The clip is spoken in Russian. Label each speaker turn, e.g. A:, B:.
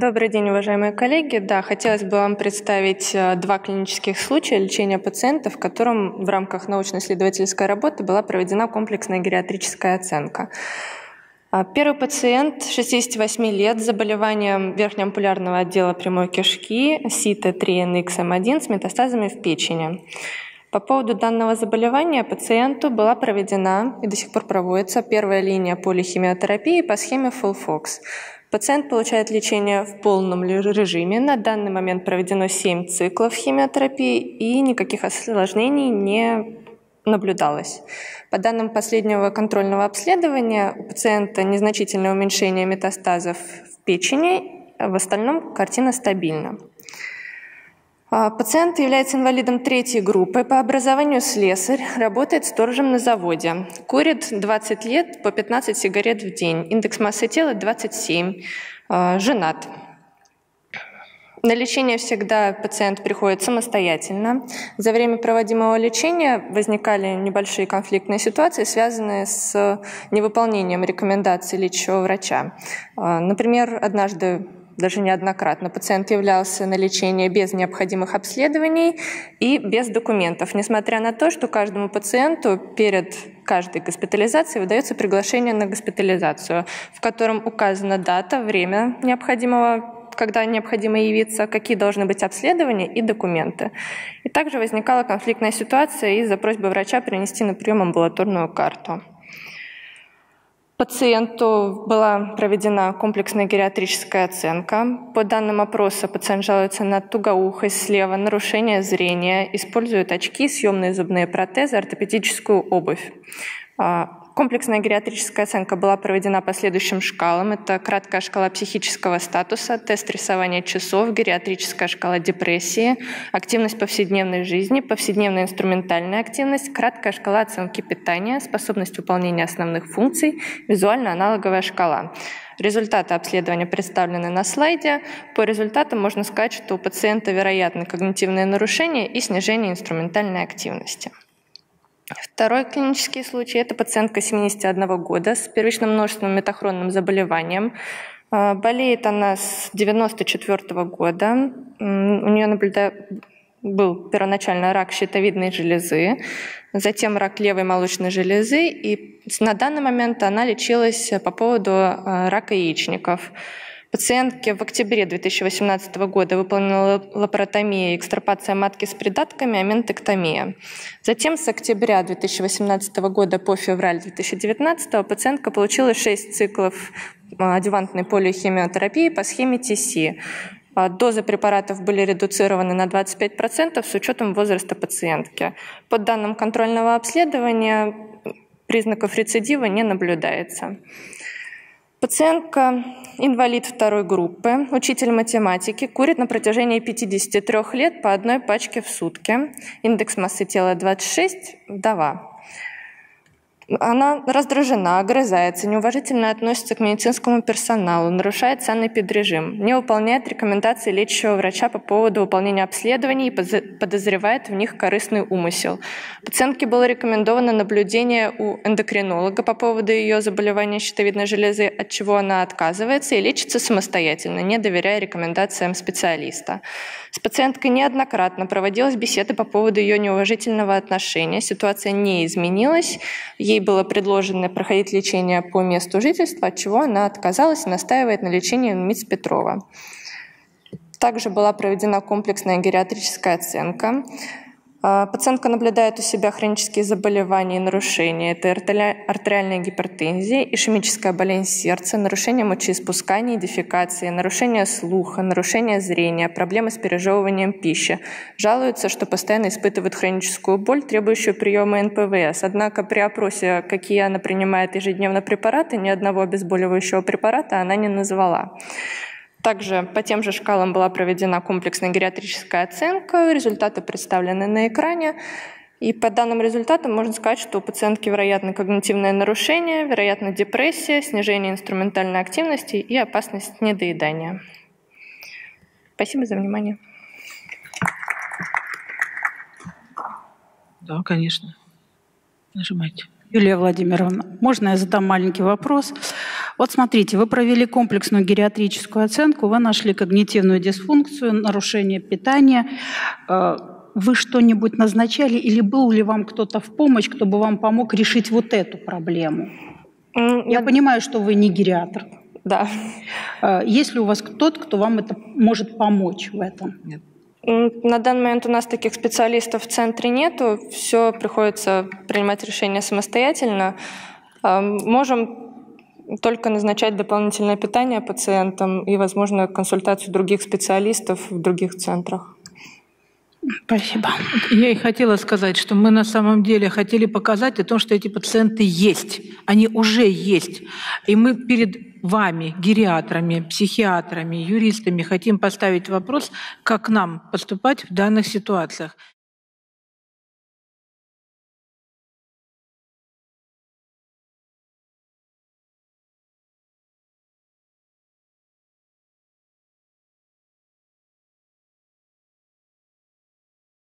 A: Добрый день, уважаемые коллеги. Да, хотелось бы вам представить э, два клинических случая лечения пациентов, в котором в рамках научно-исследовательской работы была проведена комплексная гериатрическая оценка. А, первый пациент 68 лет с заболеванием верхнеампулярного отдела прямой кишки СИТ-3NXM1 с метастазами в печени. По поводу данного заболевания пациенту была проведена и до сих пор проводится первая линия полихимиотерапии по схеме FullFox. Пациент получает лечение в полном режиме. На данный момент проведено 7 циклов химиотерапии и никаких осложнений не наблюдалось. По данным последнего контрольного обследования, у пациента незначительное уменьшение метастазов в печени, в остальном картина стабильна. А, пациент является инвалидом третьей группы, по образованию слесарь, работает сторожем на заводе. Курит 20 лет по 15 сигарет в день, индекс массы тела 27, а, женат. На лечение всегда пациент приходит самостоятельно. За время проводимого лечения возникали небольшие конфликтные ситуации, связанные с невыполнением рекомендаций лечащего врача. А, например, однажды даже неоднократно. Пациент являлся на лечение без необходимых обследований и без документов, несмотря на то, что каждому пациенту перед каждой госпитализацией выдается приглашение на госпитализацию, в котором указана дата, время необходимого когда необходимо явиться, какие должны быть обследования и документы. И также возникала конфликтная ситуация из-за просьбы врача принести на прием амбулаторную карту. Пациенту была проведена комплексная гериатрическая оценка. По данным опроса пациент жалуется на тугоухость слева, нарушение зрения, использует очки, съемные зубные протезы, ортопедическую обувь. Комплексная гериатрическая оценка была проведена по следующим шкалам. Это краткая шкала психического статуса, тест рисования часов, гериатрическая шкала депрессии, активность повседневной жизни, повседневная инструментальная активность, краткая шкала оценки питания, способность выполнения основных функций, визуально-аналоговая шкала. Результаты обследования представлены на слайде. По результатам можно сказать, что у пациента вероятны когнитивные нарушения и снижение инструментальной активности. Второй клинический случай – это пациентка 71 года с первичным множественным метахронным заболеванием. А, болеет она с 94 года. У нее наблюда... был первоначально рак щитовидной железы, затем рак левой молочной железы, и на данный момент она лечилась по поводу а, рака яичников. Пациентке в октябре 2018 года выполнена лапаротомия экстрапация матки с придатками, аментектомия. Затем с октября 2018 года по февраль 2019 пациентка получила 6 циклов адювантной полиохимиотерапии по схеме ТС. А, дозы препаратов были редуцированы на 25% с учетом возраста пациентки. По данным контрольного обследования признаков рецидива не наблюдается. Пациентка инвалид второй группы, учитель математики, курит на протяжении 53 лет по одной пачке в сутки. Индекс массы тела 26, вдова. Она раздражена, огрызается, неуважительно относится к медицинскому персоналу, нарушает санэпидрежим, не выполняет рекомендации лечащего врача по поводу выполнения обследований и подозревает в них корыстный умысел. Пациентке было рекомендовано наблюдение у эндокринолога по поводу ее заболевания щитовидной железы, от чего она отказывается и лечится самостоятельно, не доверяя рекомендациям специалиста. С пациенткой неоднократно проводилась беседа по поводу ее неуважительного отношения. Ситуация не изменилась. Было предложено проходить лечение по месту жительства, от чего она отказалась и настаивает на лечении МИЦ Петрова. Также была проведена комплексная гериатрическая оценка. А, пациентка наблюдает у себя хронические заболевания и нарушения. Это артериальная гипертензия, ишемическая болезнь сердца, нарушение мочеиспускания и дефекации, нарушение слуха, нарушение зрения, проблемы с пережевыванием пищи. Жалуется, что постоянно испытывает хроническую боль, требующую приема НПВС. Однако при опросе, какие она принимает ежедневно препараты, ни одного обезболивающего препарата она не назвала. Также по тем же шкалам была проведена комплексная гериатрическая оценка, результаты представлены на экране. И по данным результатам можно сказать, что у пациентки вероятно когнитивное нарушение, вероятно депрессия, снижение инструментальной активности и опасность недоедания. Спасибо за внимание.
B: Да, конечно. Нажимайте. Юлия Владимировна, можно я задам маленький вопрос? Вот смотрите, вы провели комплексную гериатрическую оценку, вы нашли когнитивную дисфункцию, нарушение питания. Э, вы что-нибудь назначали или был ли вам кто-то в помощь, кто бы вам помог решить вот эту проблему? Я, Я понимаю, что вы не гериатр.
A: Да.
B: Э, есть ли у вас кто-то, кто вам это может помочь в этом?
A: Нет. На данный момент у нас таких специалистов в центре нету, все приходится принимать решения самостоятельно. Можем только назначать дополнительное питание пациентам и, возможно, консультацию других специалистов в других центрах.
C: Спасибо. Я и хотела сказать, что мы на самом деле хотели показать о том, что эти пациенты есть. Они уже есть. И мы перед вами, гериатрами, психиатрами, юристами хотим поставить вопрос, как нам поступать в данных ситуациях.